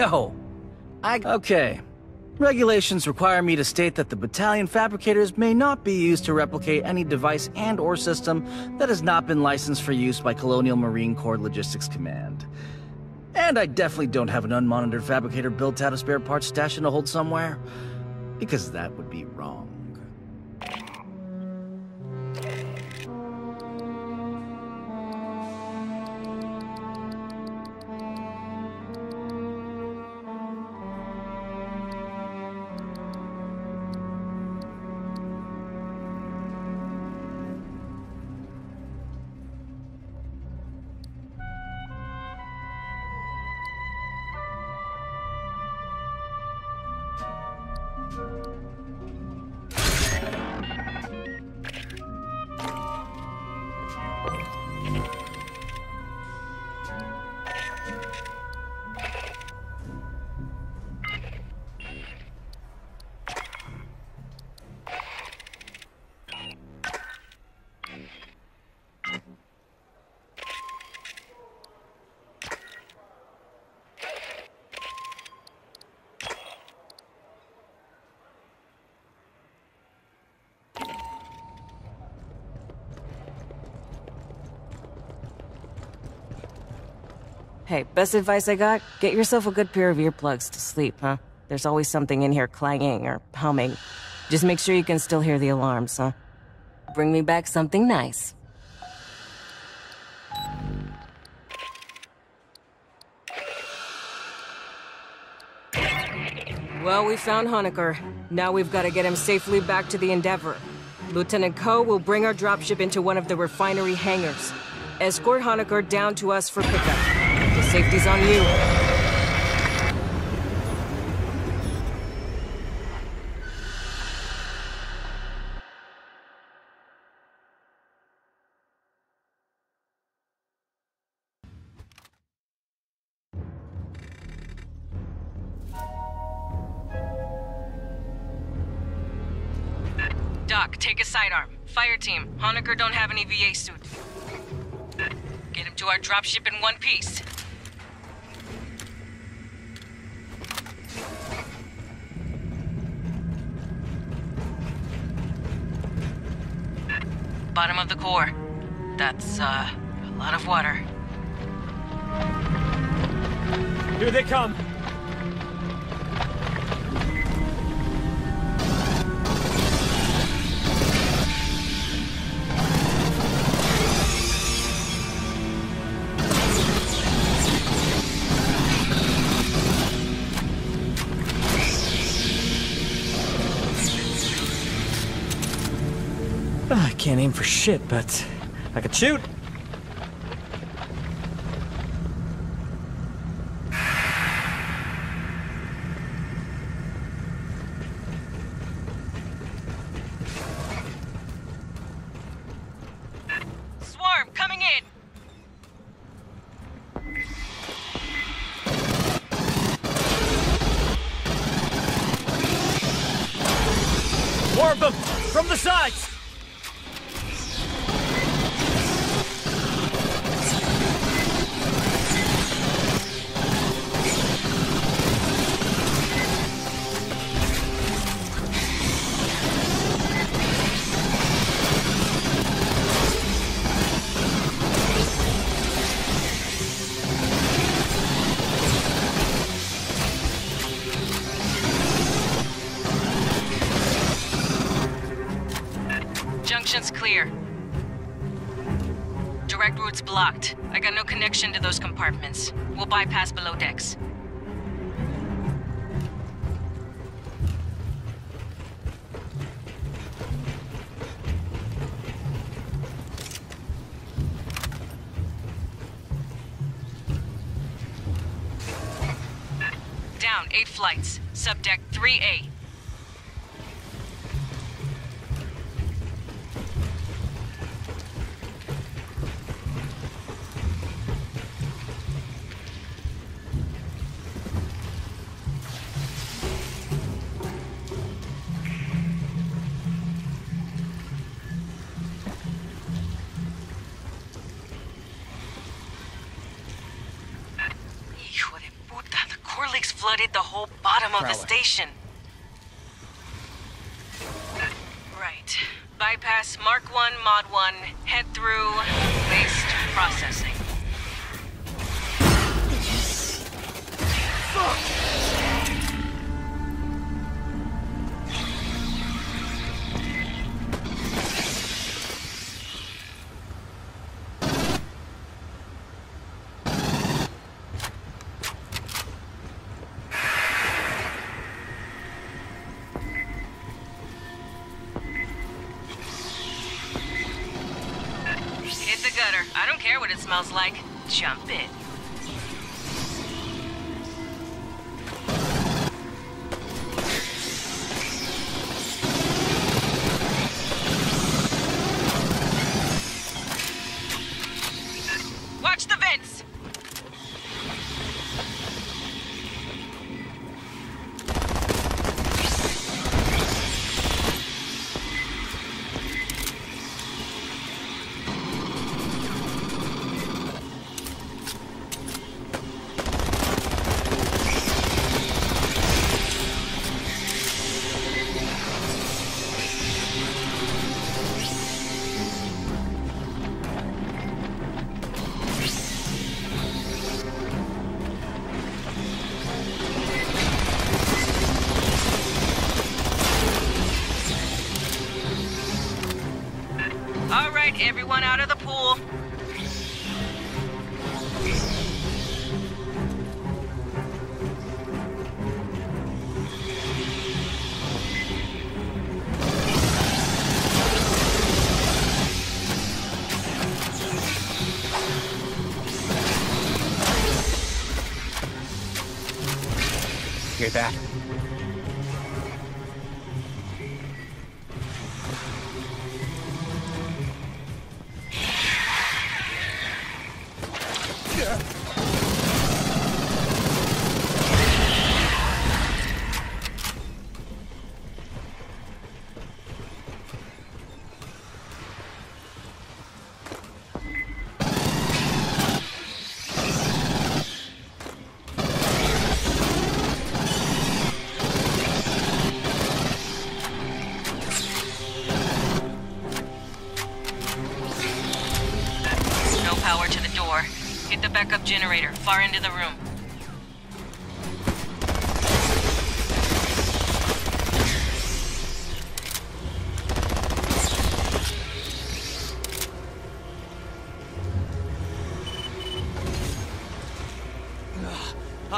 Yo, I... Okay. Regulations require me to state that the battalion fabricators may not be used to replicate any device and or system that has not been licensed for use by Colonial Marine Corps Logistics Command. And I definitely don't have an unmonitored fabricator built out of spare parts stashed in a hold somewhere, because that would be wrong. Hey, best advice I got? Get yourself a good pair of earplugs to sleep, huh? There's always something in here clanging or humming. Just make sure you can still hear the alarms, huh? Bring me back something nice. Well, we found Hoenikker. Now we've got to get him safely back to the Endeavor. Lieutenant Ko will bring our dropship into one of the refinery hangars. Escort Hoenikker down to us for pickup. Safety's on you. Doc, take a sidearm. Fire team, Hoenikker don't have an EVA suit. Get him to our dropship in one piece. Bottom of the core. That's, uh, a lot of water. Here they come! Aim for shit, but I could shoot. Swarm, coming in! More of them! From the sides! Down, eight flights. Subdeck 3A. location. what it smells like, jump in. hear that?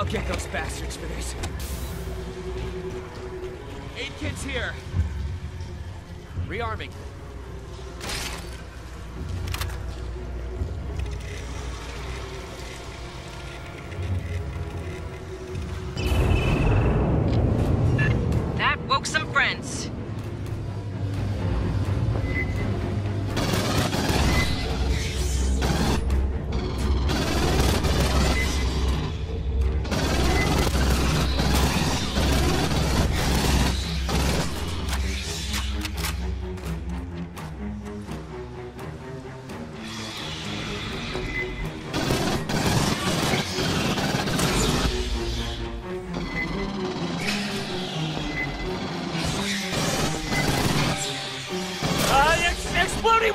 I'll get those bastards for this. Eight kids here. Rearming.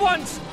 once!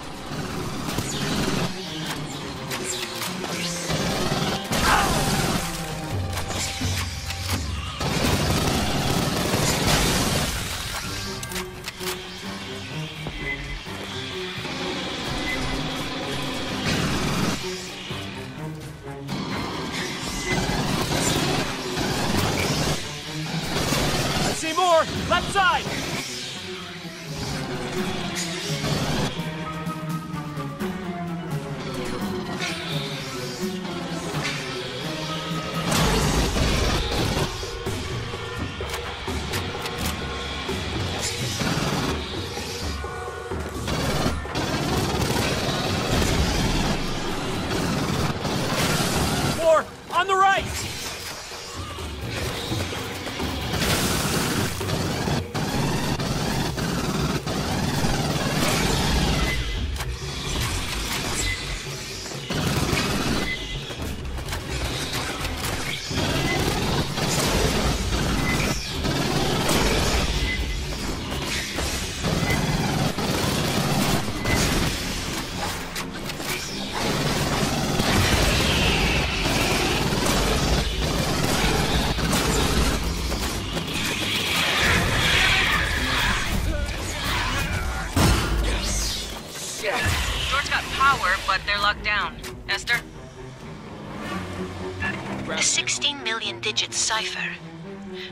A 16 million digit cipher.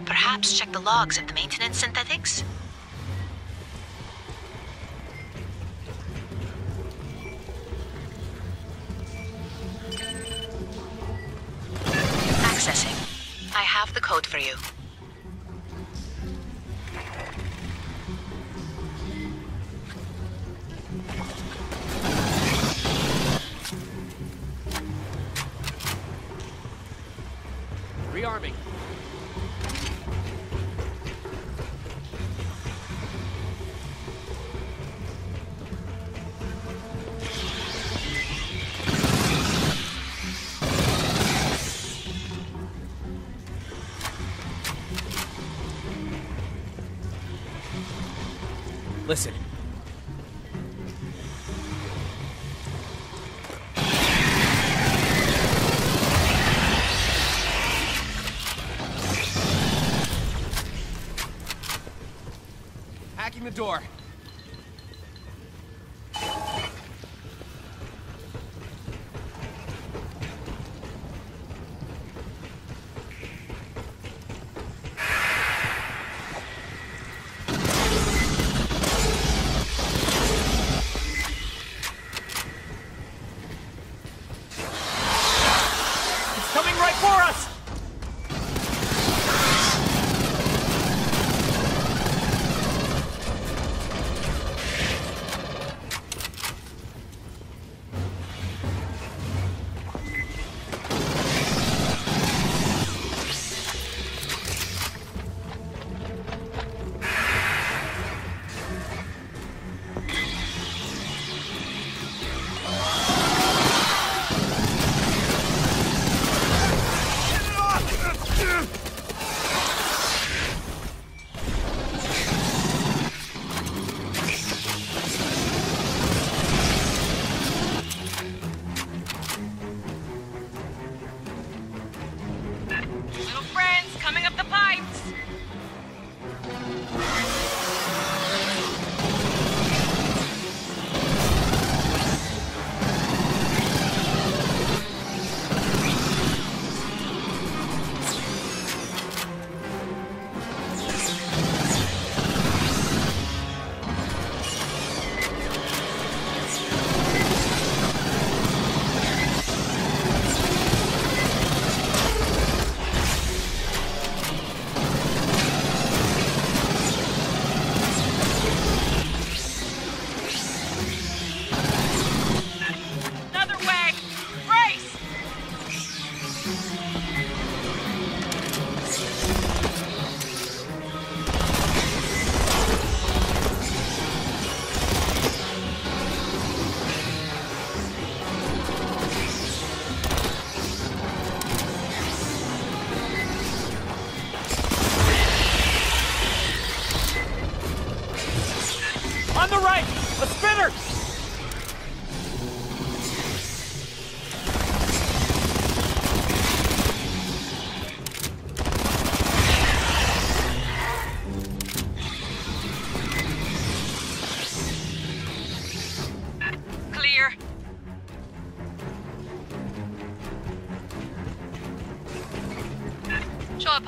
Perhaps check the logs of the maintenance synthetics? Accessing. I have the code for you. Listen. Hacking the door.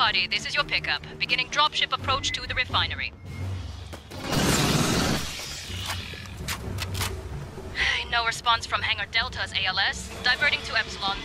Party, this is your pickup. Beginning dropship approach to the refinery. No response from Hangar Delta's ALS. Diverting to Epsilon.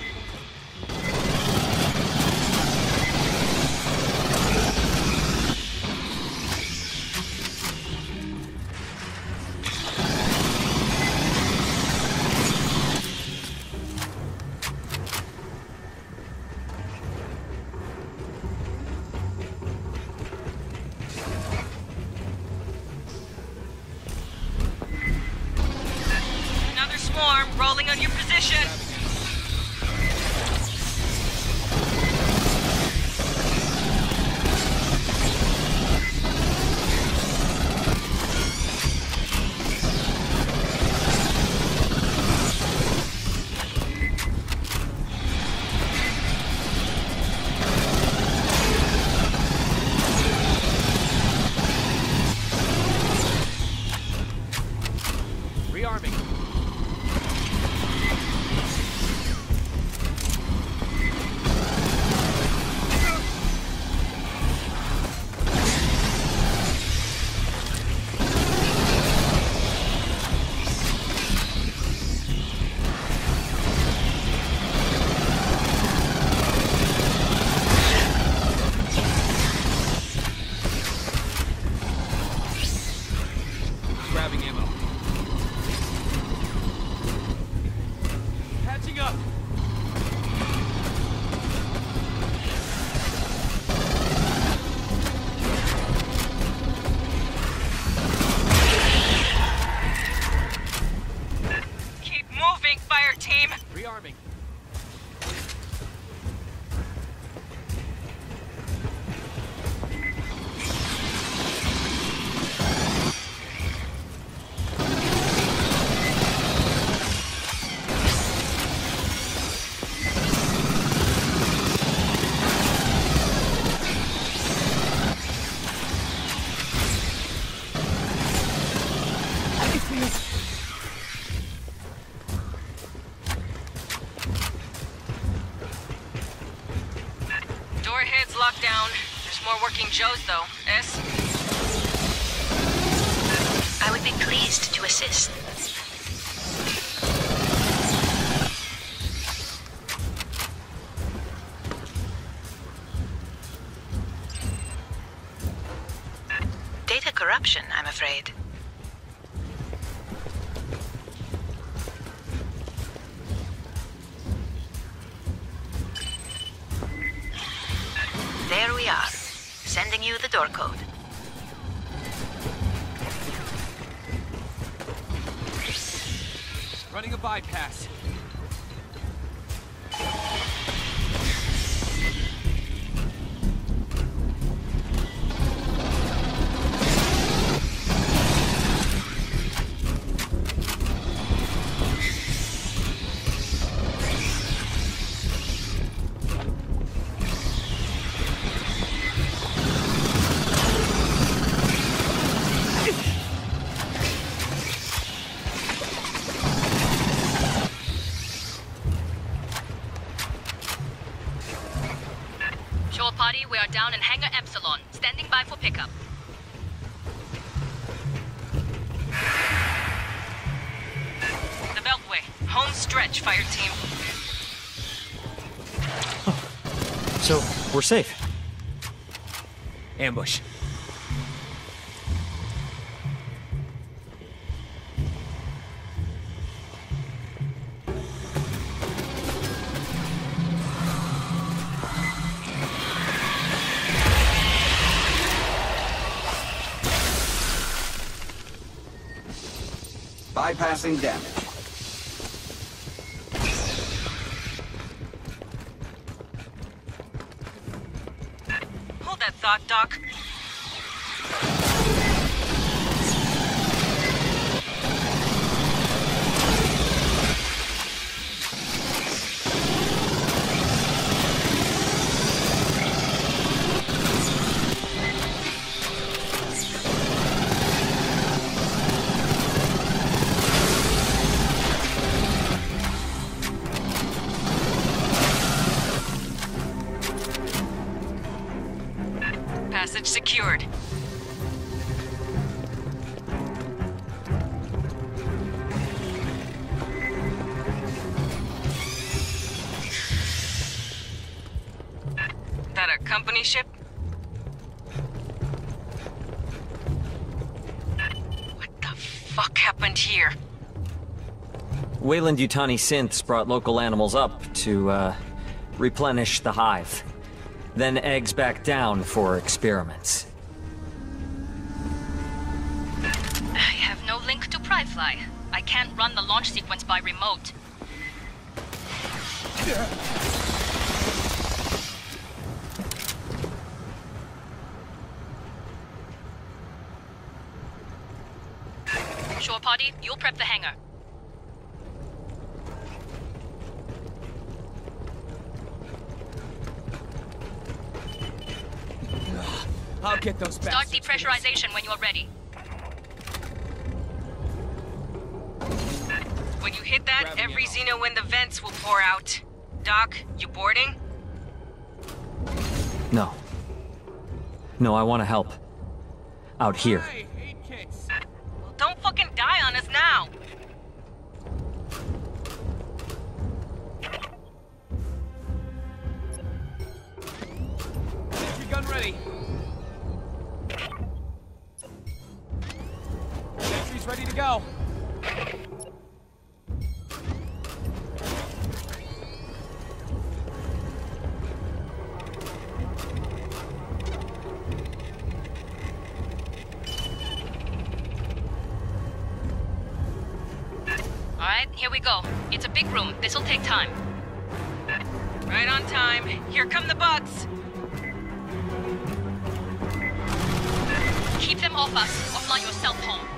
Working Joes, though. S? I would be pleased to assist. A bypass. Down in Hangar Epsilon, standing by for pickup. The Beltway. Home stretch, fire team. So, we're safe. Ambush. Bypassing damage. Hold that thought, Doc. Secured. That a company ship? What the fuck happened here? Weyland Yutani synths brought local animals up to, uh, replenish the hive. Then eggs back down for experiments. I have no link to Pri-Fly. I can't run the launch sequence by remote. Shore party, you'll prep the hangar. I'll get those Start depressurization when you're ready. When you hit that, Gravity every ammo. Xeno in the vents will pour out. Doc, you boarding? No. No, I want to help. Out here. Here we go. It's a big room. This'll take time. Right on time. Here come the bugs. Keep them off us, or fly yourself home.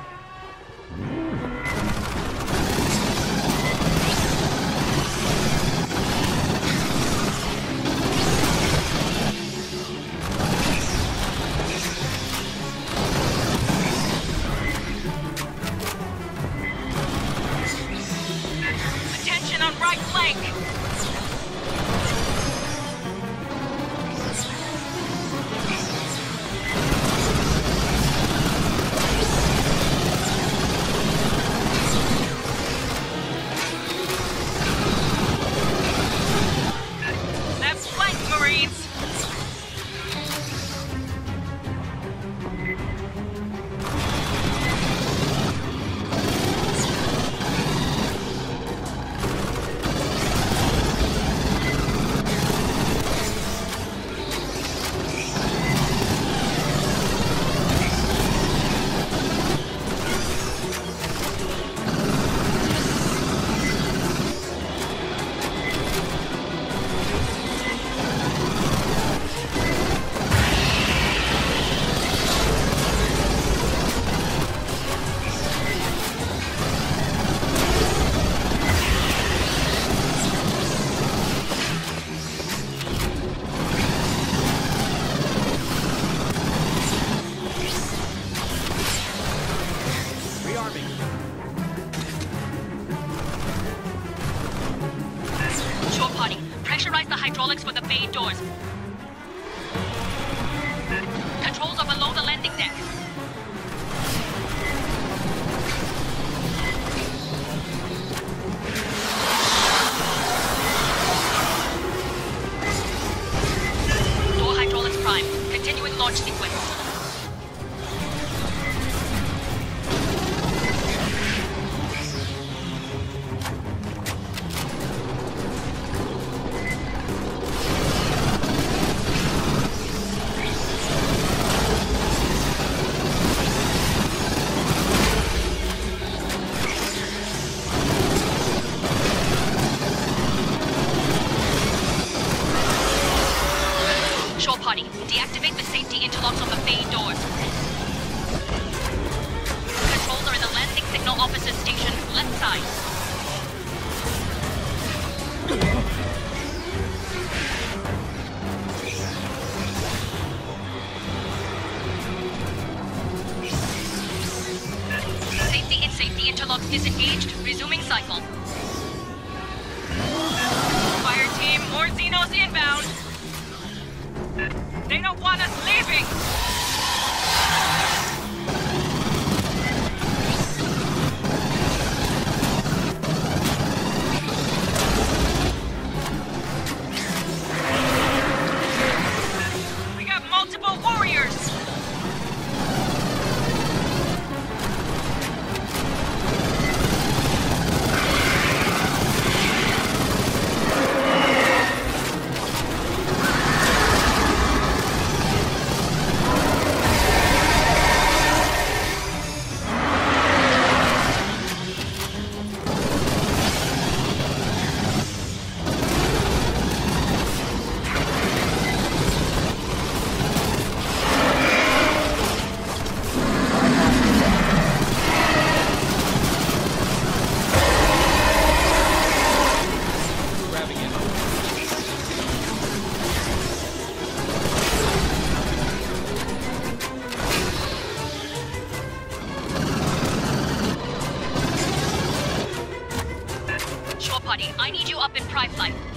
in prize life.